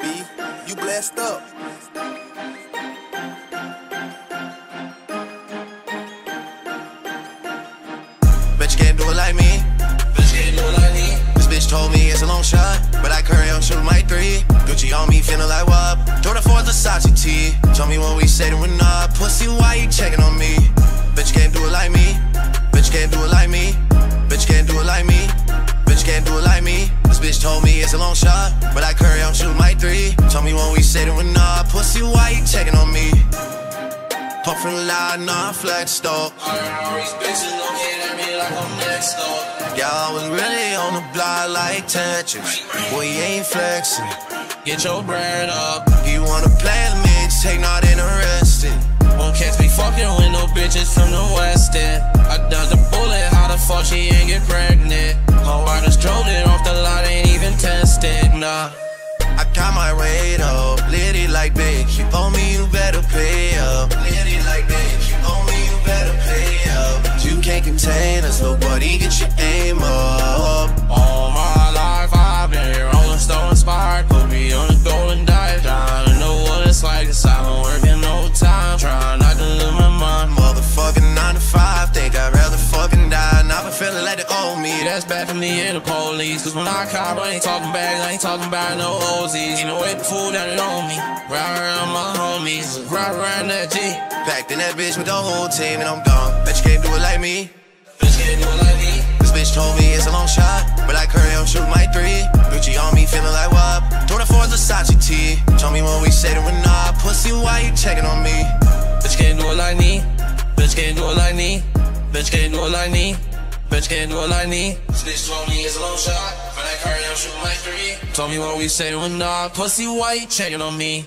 B, you blessed up. Bet you can't do it like me. Bitch can't do it like me. This bitch told me it's a long shot, but I curry on shoot my three. Gucci on me, feeling like what? Jordan 4 Versace T. Told me when we said it, we're not. Pussy, why you checking on me? Bitch can't do it like me. Bitch can't do it like me. Bitch can't do it like me. Bitch can't do it like me. This bitch told me it's a long shot, but I curry on shoot my three. Told me when we said it, we're not. Pussy, why you checking on me? Pump from line, nah, flex though. I heard all these bitches looking at me like I'm next door. Y'all was really on the block like Tetris. Boy, you ain't flexing. Get your bread up. You wanna play the mix, take not interested. Won't catch me fucking with no bitches from the west end. I done the bullet, how the fuck she ain't get pregnant? Oh, I just drove it off the lot, ain't even tested, nah. I got my weight up, litty like bitch. You owe me, you better pay up. Litty like bitch, you owe me, you better pay up. You can't contain us, nobody get your aim up. All my life owe me. That's bad for me and the police. Cause when I cop, I ain't talking bags, I ain't talking about no OZs. You know, wait the fool that it on me. Ride around my homies, ride around that G. Packed in that bitch with the whole team and I'm gone. Bet you can't do it like me. Bitch can't do it like me. This bitch told me it's a long shot, but I curry on shoot my three. Gucci on me, feeling like what? Jordan 4 Versace T. Told me when we said it, we're not. Pussy, why you checking on me? Bitch can't do it like me. Bitch can't do it like me. Bitch can't do it like me. Bitch can't do like me. This bitch told me it's a long shot, but I carry on shooting my three. Told me what we say we're not. Pussy, white, checking on me?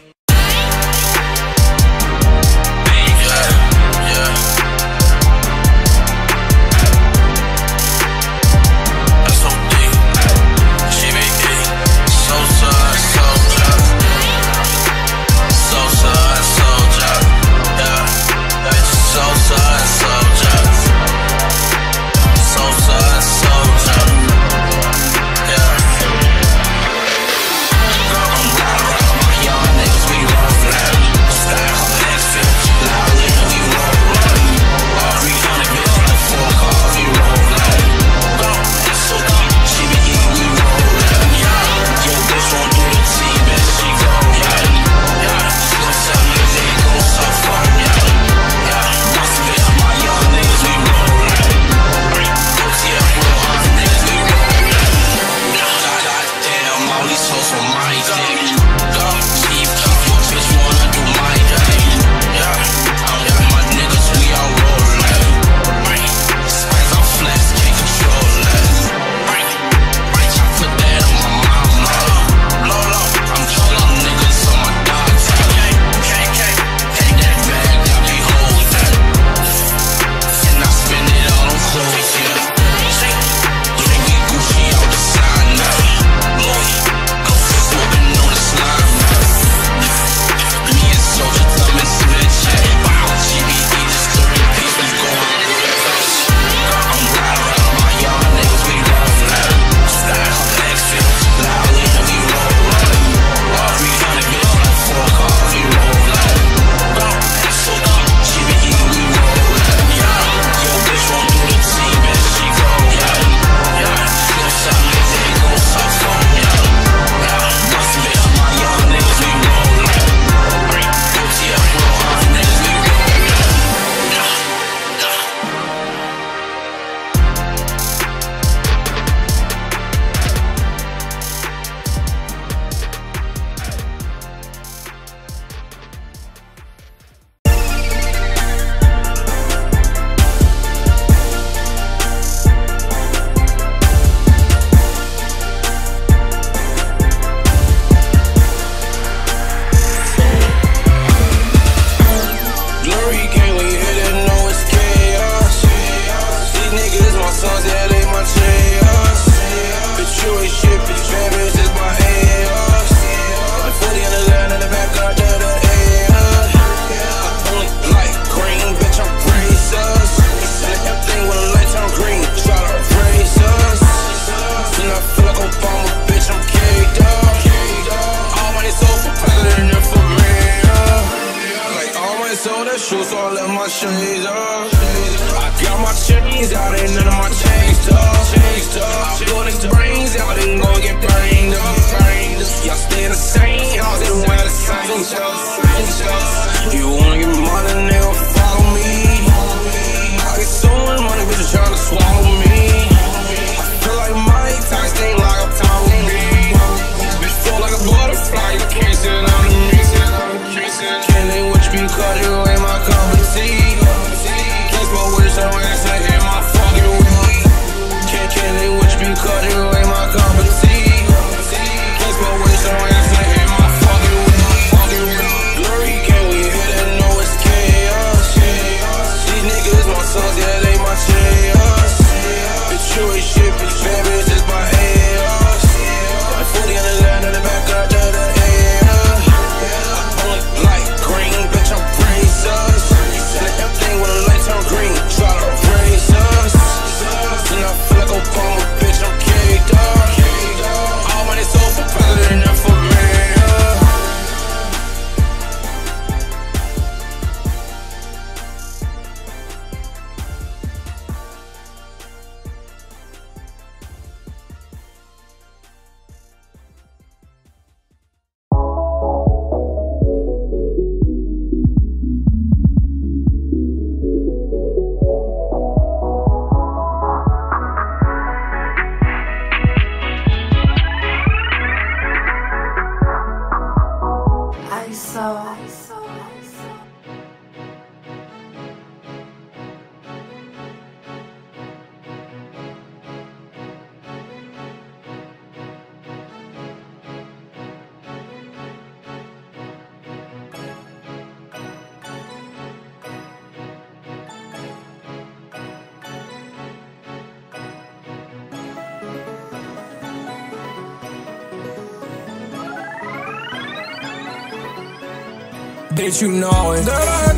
bitch, you know it. Girl,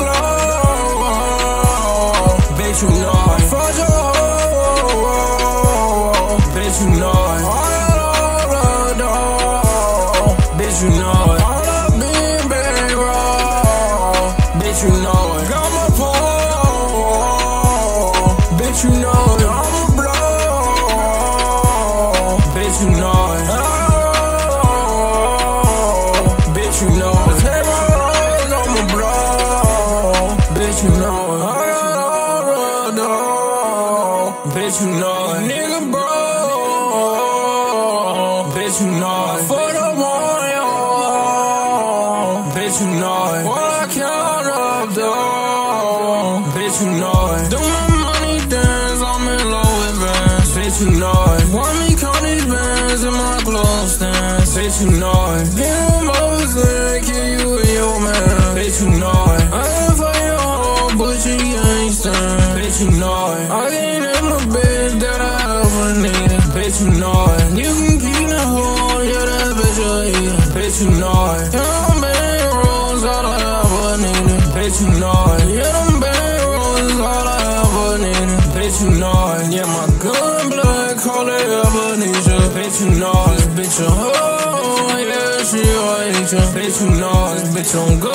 mais ton go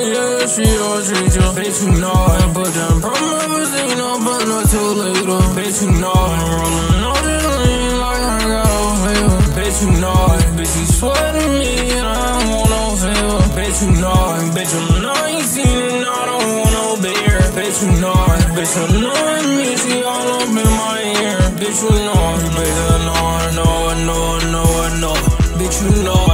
Yeah, she all treat you. Bitch, you know I put down promos Ain't no but not too later Bitch, you know I'm rolling all the lean Like I got no favor Bitch, you know it Bitch, you swear to me And I don't want no favor Bitch, you know it Bitch, I'm 19 and I don't want no beer. Bitch, you know it Bitch, I know it Me, she all up in my ear. Bitch, you know it Bitch, I know, I know, I know, I know, I know. Bitch, you know it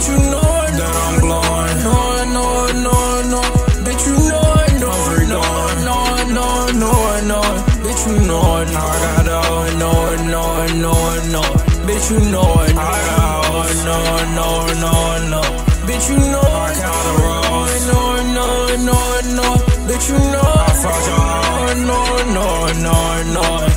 bitch, you know it, that I'm glowing. No, no, no, no, bitch, you know it, no, no, no, no, no, no, bitch, you know it. I got out, no, no, no, no, bitch, you know it. I got out, no, no, no, no, bitch, you know. I got a no, no, no, no, bitch, you know. I fought y'all, no, no, no, no.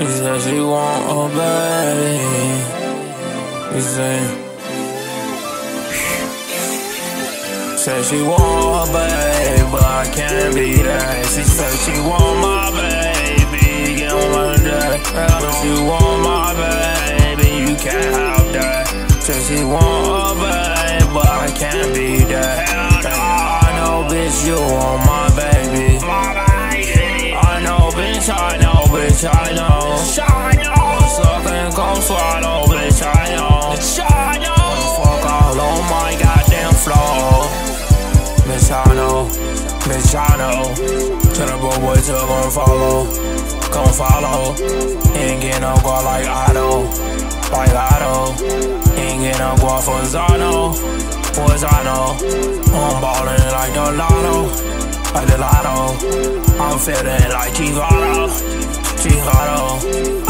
He said she want her baby. He said says she won't baby, but I can't be that. She said she want my baby, get one day. But she want my baby, you can't have that. Said she won't baby, but I can't be that. I know, bitch, you want my baby. I know, bitch, I know bitch, I know. Bitch, I know. Suck and come swallow, bitch, I know. Bitch, I know. Fuck all on my goddamn flow. Bitch, I know. Bitch, I know. Tell the boy, boy, to gon' follow. gon follow. Ain't get no guard like I know. Like I know. Ain't get no guard for Zano. Poisano. I'm ballin' like the lotto. Like the lotto. I'm feeling like Chivado. She hard.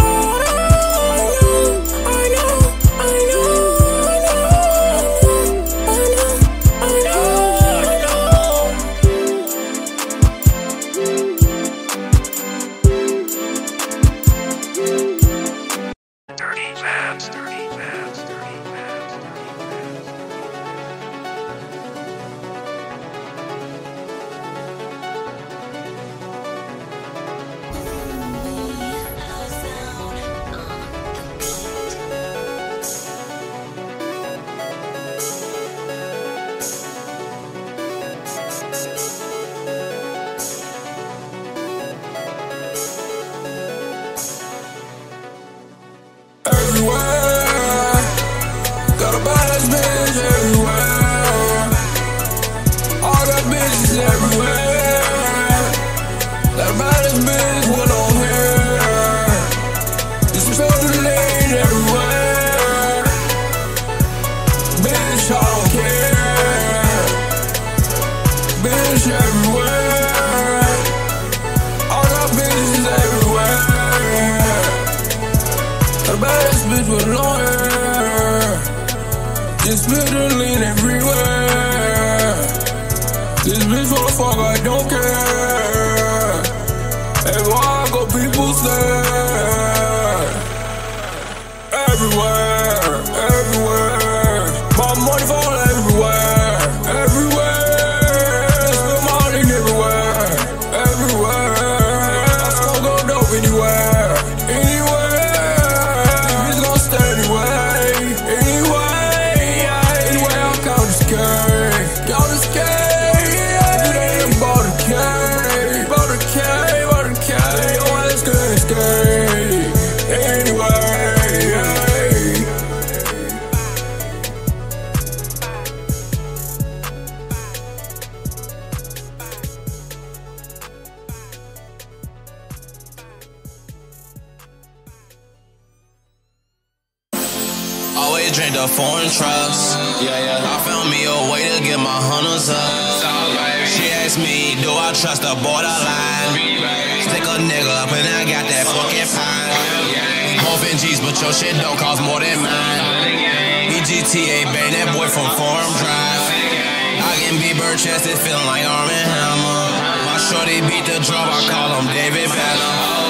The foreign trucks. Yeah, yeah. I found me a way to get my hunters up. She asked me, do I trust the borderline? Stick a nigga up and I got that fucking fine. Morphin G's, but your shit don't cost more than mine. BGTA, bang that boy from Forum Drive. I can be bird chested, feeling like Arm and Hammer. My shorty beat the drum, I call him David Banner.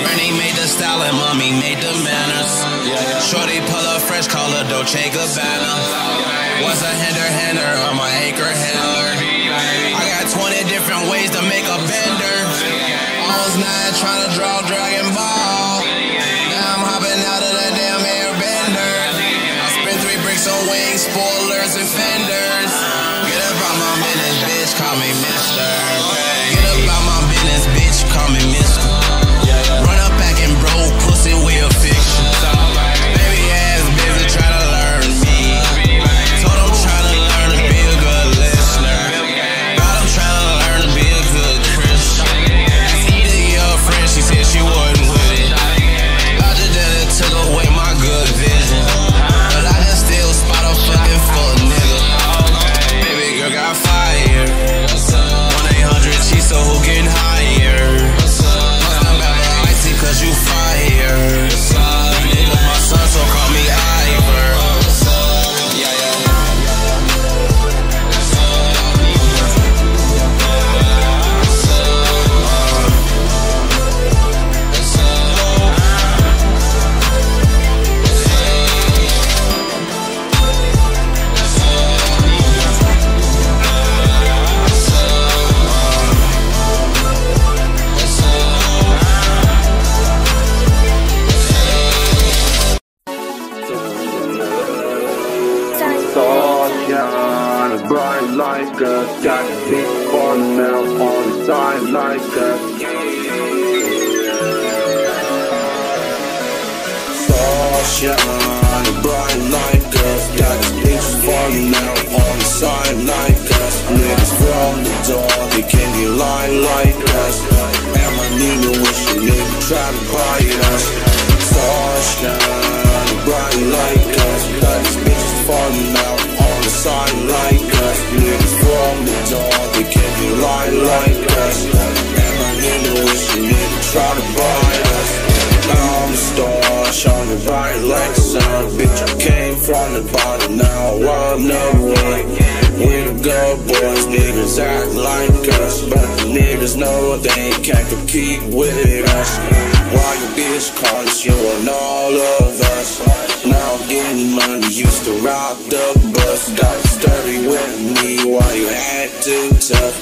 Granny made the style and mommy made the manners. Fresh, call her Dolce Gabbana. Was a hander hander, I'm a acre handler. I got 20 different ways to make a bender. Almost nine trying to draw Dragon Ball. Now I'm hopping out of the damn airbender. I spent three bricks on wings, spoilers, and fenders. Get up on my business, bitch, call me mister. Like us. But niggas know they can't compete with us. Why you bitch calls you and all of us? Now getting money, used to rock the bus. Got sturdy with me while you had to tough.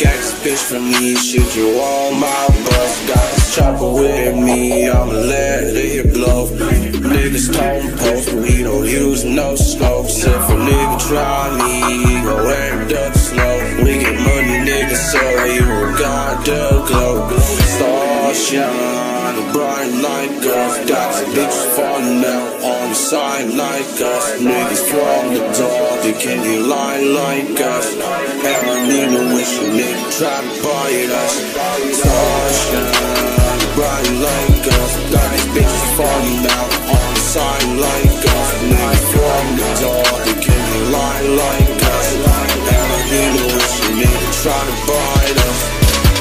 Got this bitch from me, shoot you on my bus. Got this chopper with me, I'ma let it blow. Niggas tone post, we don't use no scopes. If a nigga try me, gon' end up slow. We get nigga, so you got the glow. Stars shine, bright like us. Got bitches falling out on the side like us. Niggas from the door, they can't line like us. And my nigga wish a nigga try to buy us. Stars shine, bright like us. Got these bitches falling on the side like us. Niggas from the door, they can't line like us. A nigga try to buy us.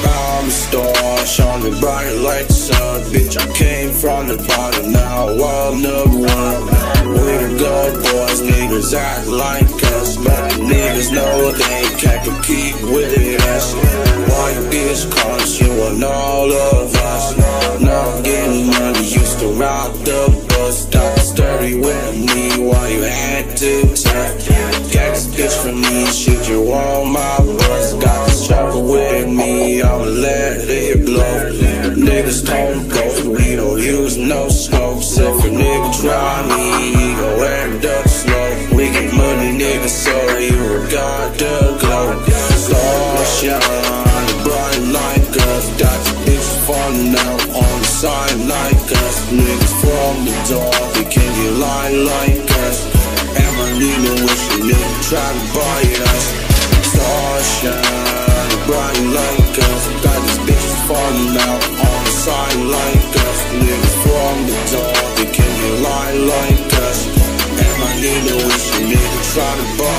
I'm a star, shining bright like the sun. Bitch, I came from the bottom, now I'm number one. We the good boys, niggas act like us. But niggas know they can't compete with us. You bitch calls you and all of us? I'm getting money, used to rock the bus. Got sturdy with me while you had to tough. Got this bitch from me, shoot you on my bus. Got this chopper with me, I'ma let it blow. Niggas don't go, we don't use no scopes. If a nigga try me, he gon' end up slow. We get money, nigga, so you got the glow. Star shine, trying by buy us Starshine, bright like us. Got these bitches falling out on the side like us. Niggas from the door, they can't lie like us. And my nigga wishing they could try to buy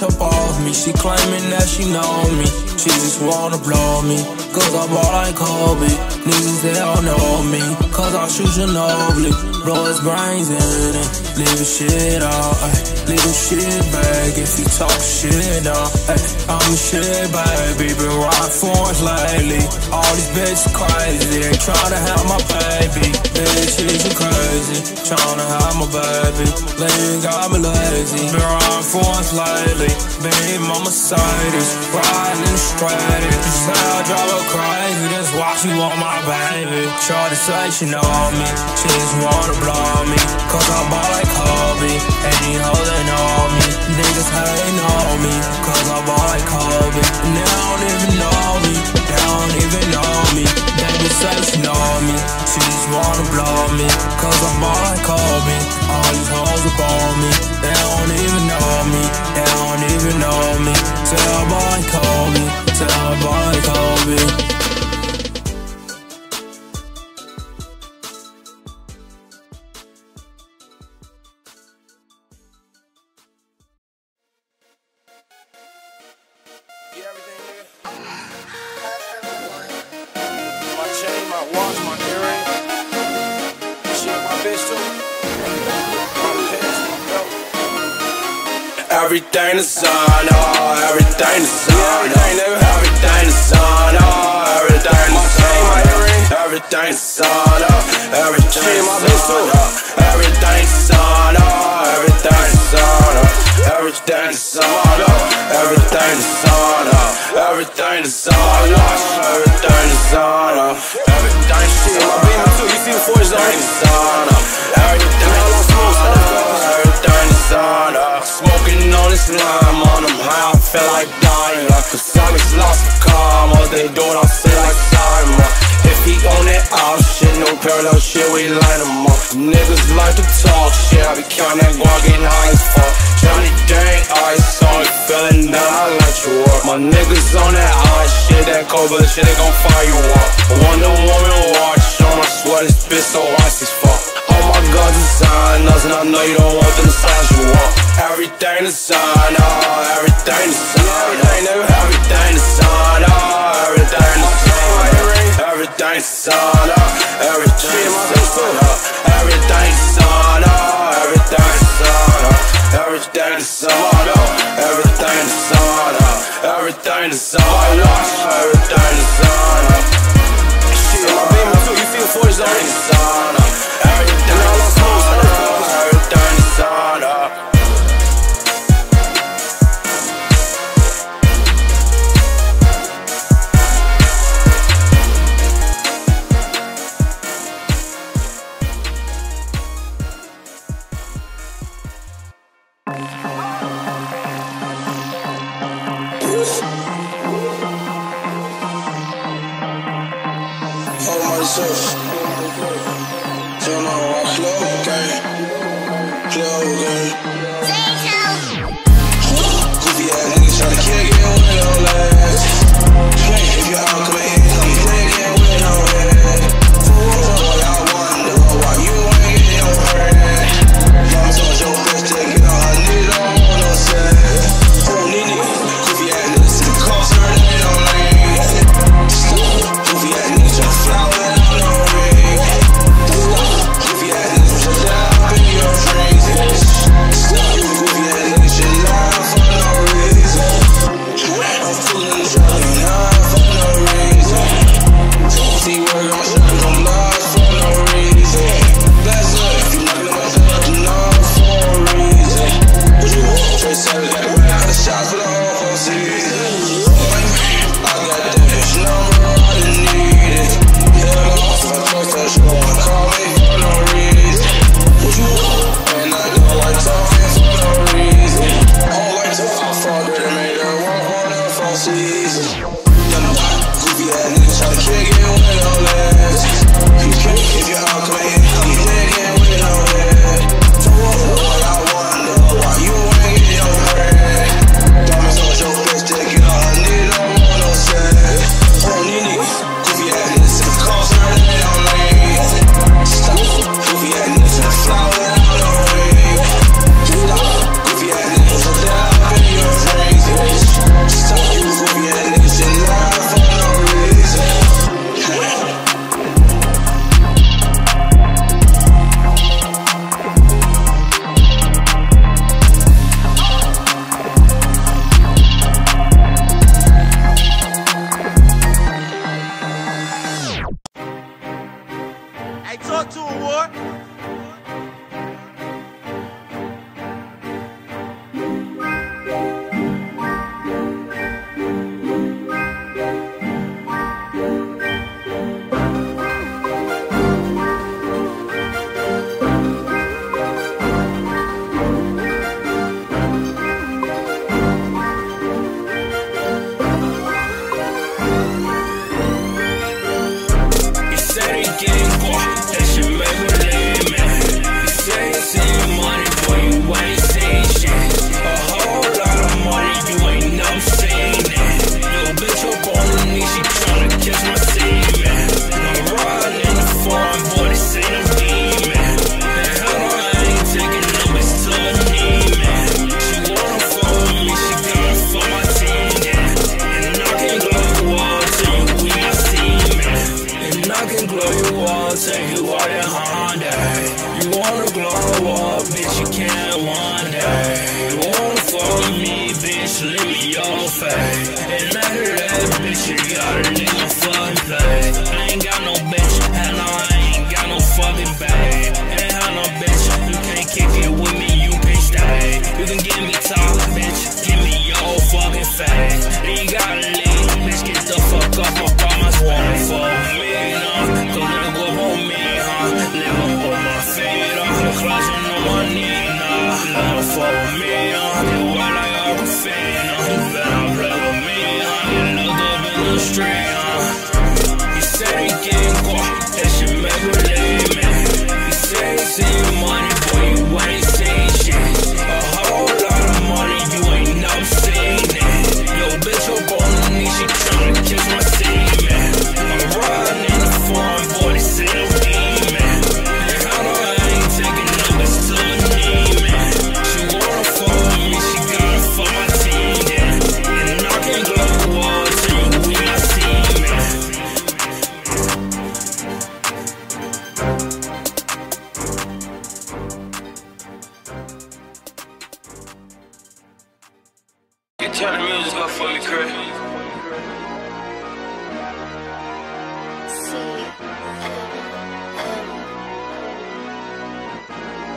To fall me. She claiming that she know me. She just wanna blow me. Cause I ball like Kobe. Niggas, they don't know me. Cause I shoot Ginobili. Blow his brains in it. Leave shit out. Ay. Leave shit back if he talk shit out. Ay. I'm shit baby. Been riding force lately. All these bitches crazy. They tryna have my baby. Bitches, you crazy. Tryna have my baby. Lean got me lazy. Been riding force lately. Been on Mercedes. Riding straight. She say I drive her crazy. That's why she want my baby. Shorty say she know me. She just wanna blow me. Cause I ball like Kobe. And hoes they know me. Niggas hating on me. Cause I ball like Kobe. And they don't even know don't even know me. They just say she know me. She just wanna blow me. Cause I ball like Kobe. All these hoes up on me. They don't even know me. They don't even know me. Ball like Kobe. I ball Kobe. Everything is on, oh, everything is on, oh, everything is on, oh, everything is on, everything is on, oh, everything is on, oh, everything is on, oh, everything is on, oh, everything is on, oh, shit, oh no shit, we line them up. Niggas like to talk shit, I be counting that guap, getting high as fuck. Johnny Dang, I on it, feeling down, I let you up. My niggas on that high shit, that cold cobra shit, they gon' fire you up. Wonder Woman watch on my sweat, this bitch so ice as fuck. I got the us And I know you don't want them inside you want Everything inside, oh, everything inside Everything, everything inside, oh, everything inside Everything inside, oh, everything inside Everything inside, oh, everything inside Everything inside, oh, everything inside Everything inside, oh, everything inside myself.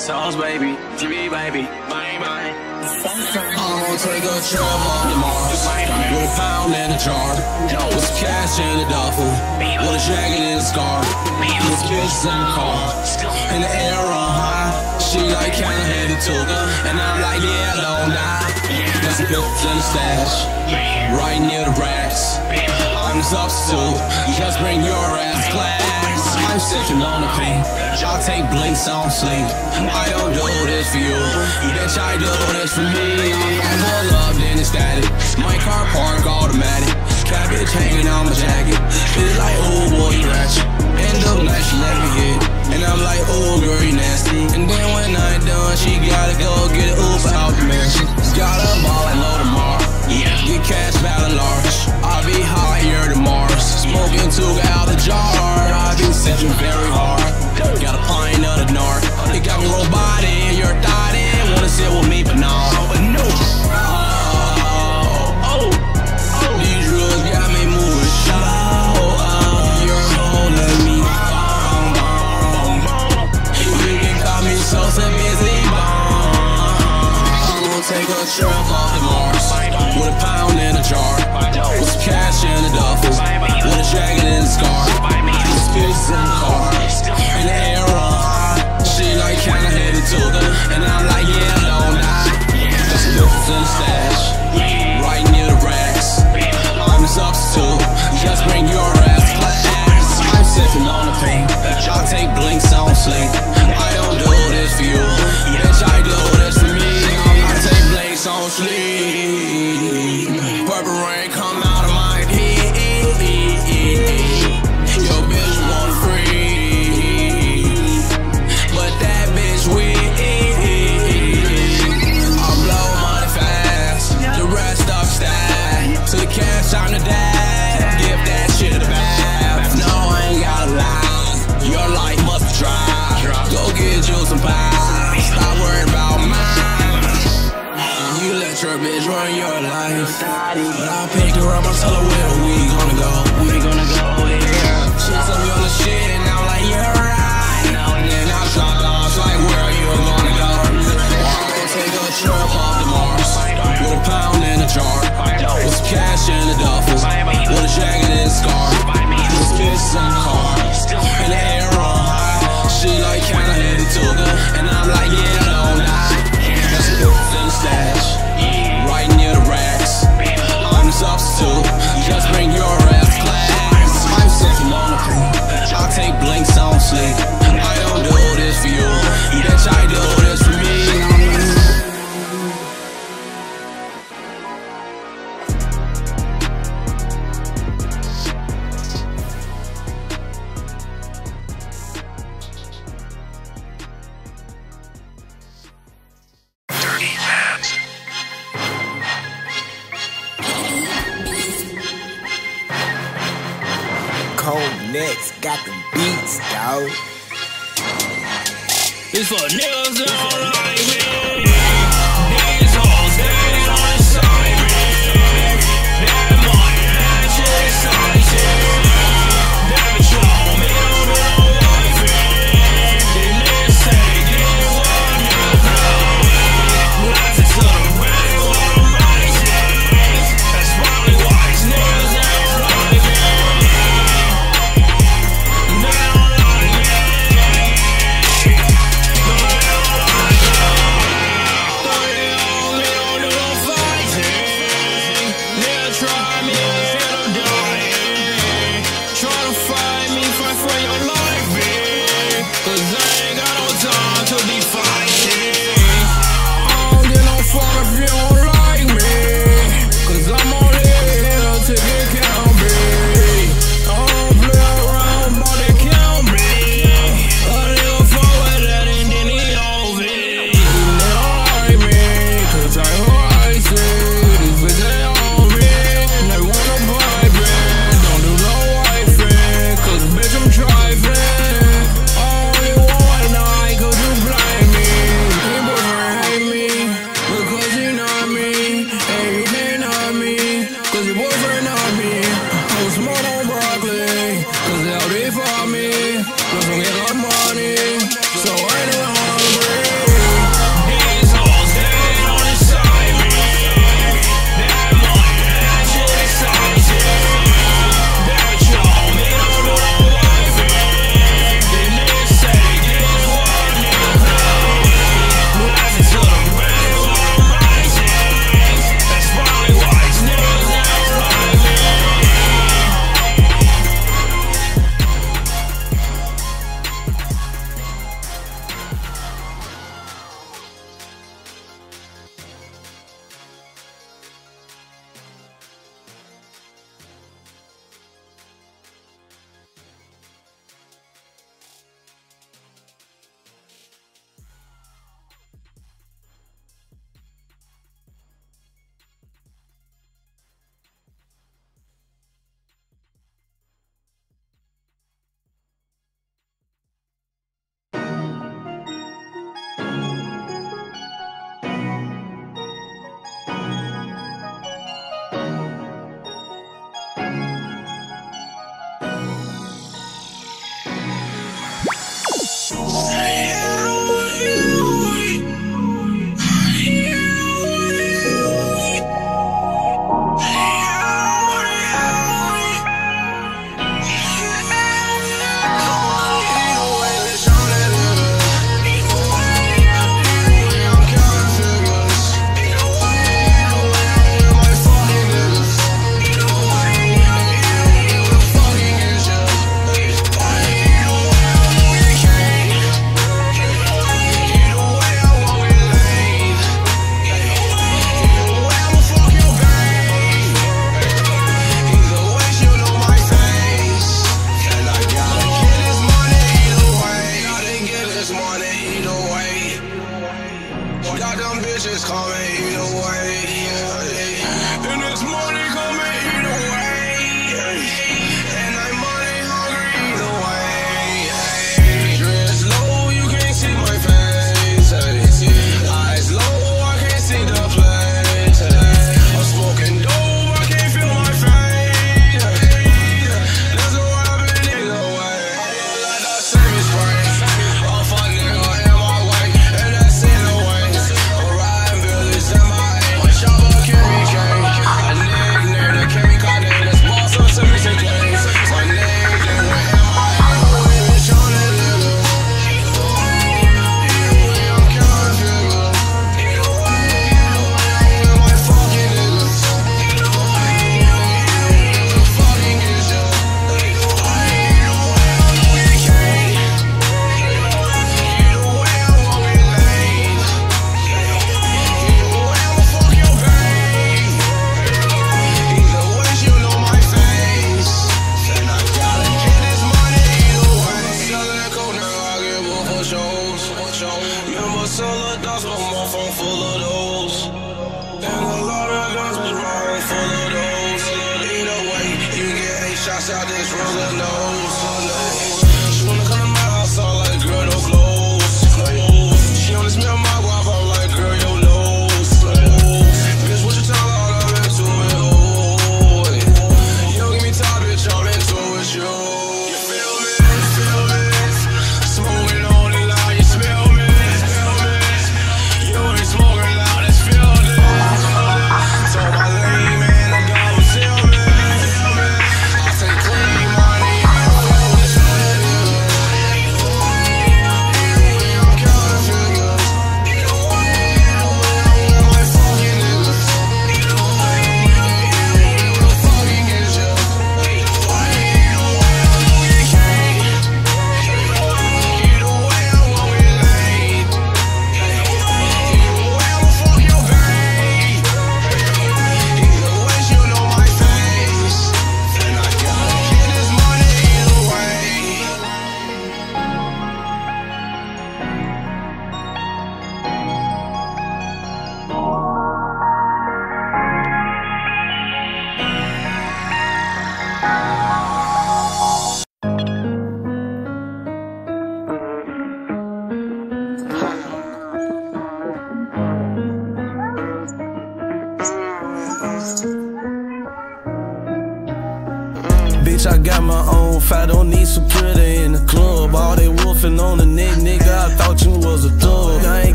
Sauce, baby, Jimmy, baby, bye bye. I'm gonna take a trip on the Mars. With a pound in a jar. With some cash in a duffel With a jacket and a scarf. With kids in the car. In the air on high. She like kinda had a toga And I'm like, yeah, don't die Got some pills in the stash. Right near the racks I'm the substitute. Just bring your ass class. I'm sipping on the pain. Y'all take blinks, on sleep. I don't do this for you. You bitch, I do this for me. I'm more loved than ecstatic. My car park automatic. Cabbage hanging on my jacket. feel like, oh boy, you ratchet. End up like she let me hit. And I'm like, oh girl, you nasty. And then when I done, she gotta go get it Uber out the mansion. Got a ball and load tomorrow. Yeah, get cash valid large. I'll be higher than Mars. Smoking two out the jar. I've been sitting very hard. Got a pint of the north. They got me robotic. Your thought in. Wanna sit with me, but no. But no. Oh, oh, oh. So send me Put shrimp off the Mars With a pound in a jar. With some cash in a duffel With a jacket and a scarf With some pigs in the car. And the air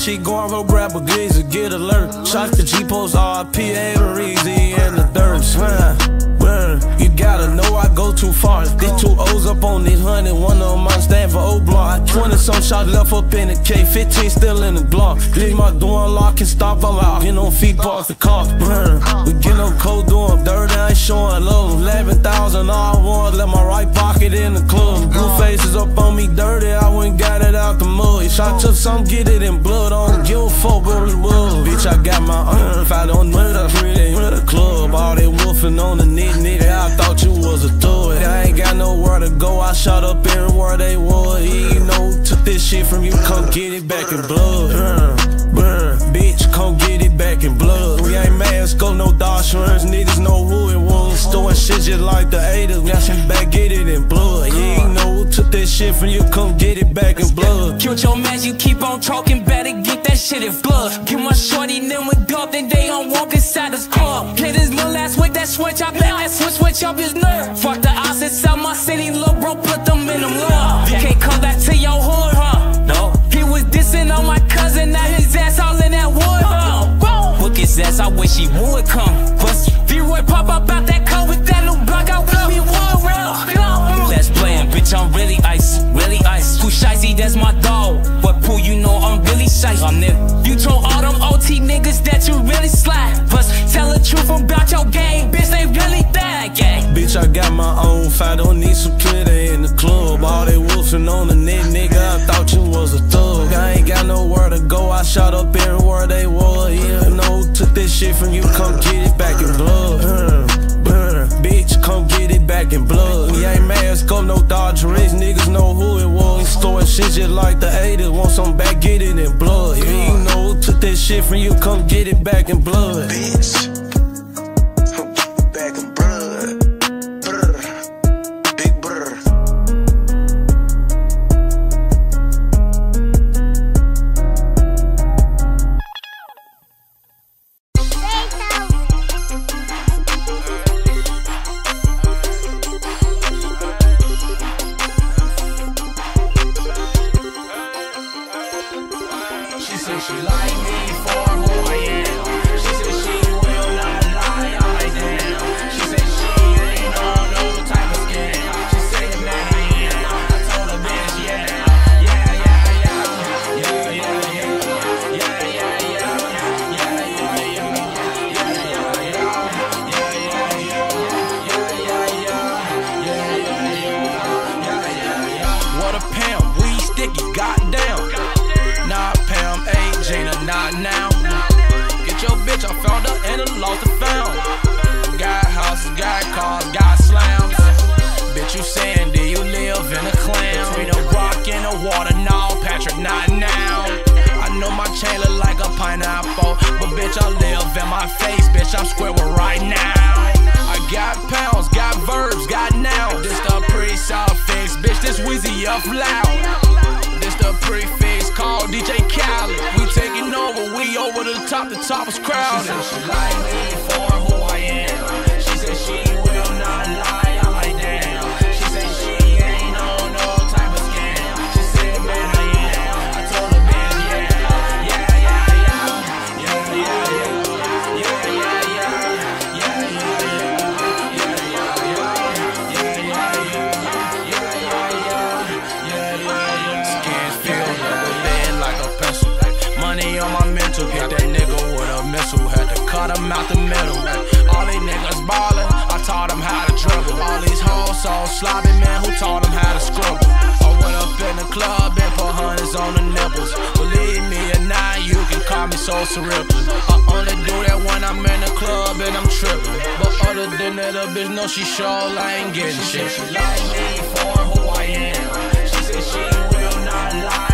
shit going, go grab a geezer, get alert. Shot the G post RP, Avery and the dirt. Huh? Burn. You gotta know I go too far. These two O's up on these hundred, one of mine stand for O block. 20 some shots left up in the K, 15 still in the Glock. Leave my door unlocked and stop, I'm out. Get on feet, park the car. Burn. We get no cold, doing dirty, I ain't showing love. 11,000 all I want, let my right pocket in the club. Blue faces up on me dirty, the mud. Shot took some, get it in blood, I don't give a fuck what it was. Bitch, I got my own fight on murder, really, the club. All they wolfing on the neck, nigga, I thought you was a thug. I ain't got nowhere to go, I shot up everywhere they was. You know, took this shit from you, come get it back in blood. Bitch, come get it back in blood. We ain't mask up, no shrimps, niggas know who it was. Storing shit just like the 80s, got some back, get it in blood. You know, who took that shit from you, come get it back in blood. Killed your man, you keep on talking, better get that shit in blood. Get my shorty, then we up, then they on walk inside this club. Play this little ass with that switch, I bet that switch, switch up his nerve. Fuck the odds inside my city, look, bro, put them in them love. Can't come back to your hood, huh? He on my cousin, now his ass all in that wood? Book his ass, I wish he would come. Bust V-Roy pop up out that car bitch, I'm really ice, really ice. Pooh Shiesty, that's my dog. But Pooh, you know I'm really shicey. I'm. You told all them loyalty niggas that you really slide. Plus, tell the truth about your game, bitch, they really that gang. Bitch, I got my own fight, don't need some security in the club. All they wolfing on the net, nigga, I thought you was a thug. I ain't got nowhere to go, I shot up everywhere they were. Yeah, no, took this shit from you, come get it back in blood. Hmm. Bitch, come get it back in blood. We ain't mask up, no Dodge niggas know who it was. Store shit just like the 80s, want some back, get it in blood. Yeah, you know, who took this shit from you, come get it back in blood. Bitch. Top, the top is crowded. Out the middle. All these niggas ballin', I taught them how to dribble. All these hoes so sloppy, man, who taught them how to scribble? I went up in the club and put hundreds on the nipples. Believe me or not, you can call me so cerebral. I only do that when I'm in the club and I'm tripping. But other than that, a bitch know she sure ain't getting shit. She like me for who I am. She said she will not lie.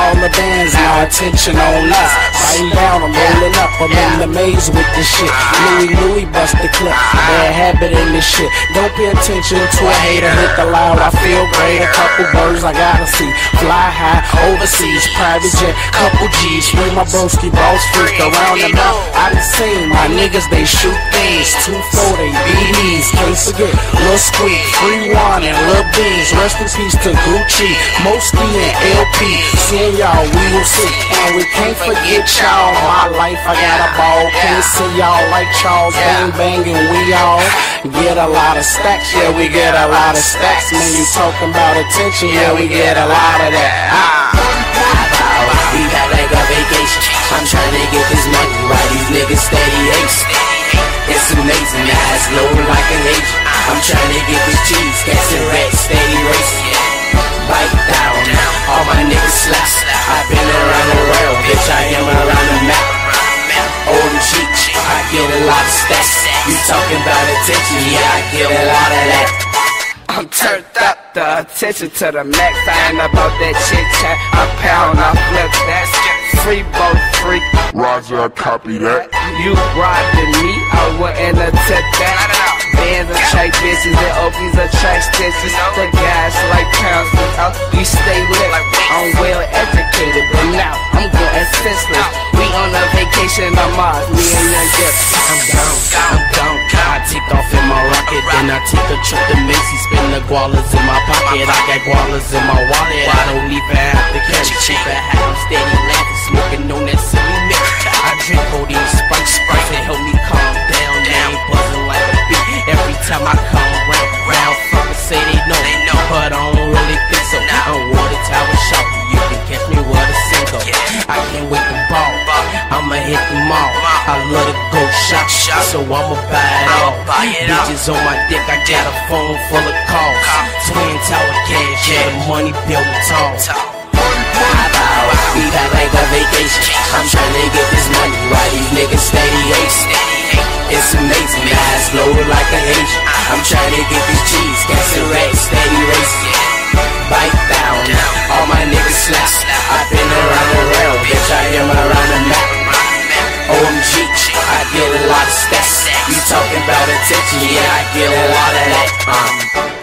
All the bands, now attention on us. Writing down, I'm rolling up, I'm in the maze with this shit. Louis Louis bust the clip, bad habit in this shit. Don't pay attention to a hater, hit the loud, I feel great. A couple birds I gotta see, fly high, overseas, private jet, couple G's. Free my broski, boss freak around the mouth. I done seen my niggas, they shoot things, two four, they BDs. Can't forget Lil Squeak, Free One, and Lil Beans. Rest in peace to Gucci, Mosty, and LP. Seeing y'all, we will see. And we can't forget y'all. My life, I got a ball. Can't see y'all like Charles, bang bang, and we all get a lot of stacks. Yeah, we get a lot of stacks. Man, you talking about attention? Yeah, we get a lot of that. Ah. We back like a vacation. I'm trying to get this money while these niggas steady ace. It's amazing, now it's low like an agent. I'm trying to get this cheese, cats and rats, steady racing. Bite down, all my niggas slaps. I've been around the world, bitch, I am around the map. OMG, I get a lot of stacks. You talking about attention, yeah, I get a lot of that. I'm turned up, the attention to the max. I ain't about that chit chat. I pound, I flip that. Free boat, free. Roger, I copy that. You riding me, I wouldn't attempt that. Bands attract bitches and OPs attract stitches. The guys like pounds, uh, out, we stay lit. I'm well educated, but now I'm going senseless. We on a vacation, I'm off, me and young Dip. I'm down, I'm down. I take off in my rocket, then I take a trip to Macy's, spin the gualas in my pocket. I got gualas in my wallet, I don't even have to carry cheap. I have them steady laughing, smoking on that silly mix. I drink codeine, sprite, sprite to help me calm time I come round. Round fuckers say they know, but I don't really think so. I'm water tower shop, you can catch me with a single. I can't wait to ball, I'ma hit them all. I love to go shop, so I'ma buy it all. Bitches on my dick, I got a phone full of calls. Twin tower cash, yeah, the money building tall. We back like a vacation. I'm trying to get this money while these niggas steady ace. It's amazing, now it's low like an Asian. I'm trying to get these cheese, gas and racks, steady racing. Bite down, all my niggas slap. I've been around the world, bitch, I am around the map. OMG, I get a lot of stacks. You talking about attention, yeah, I get a lot of um,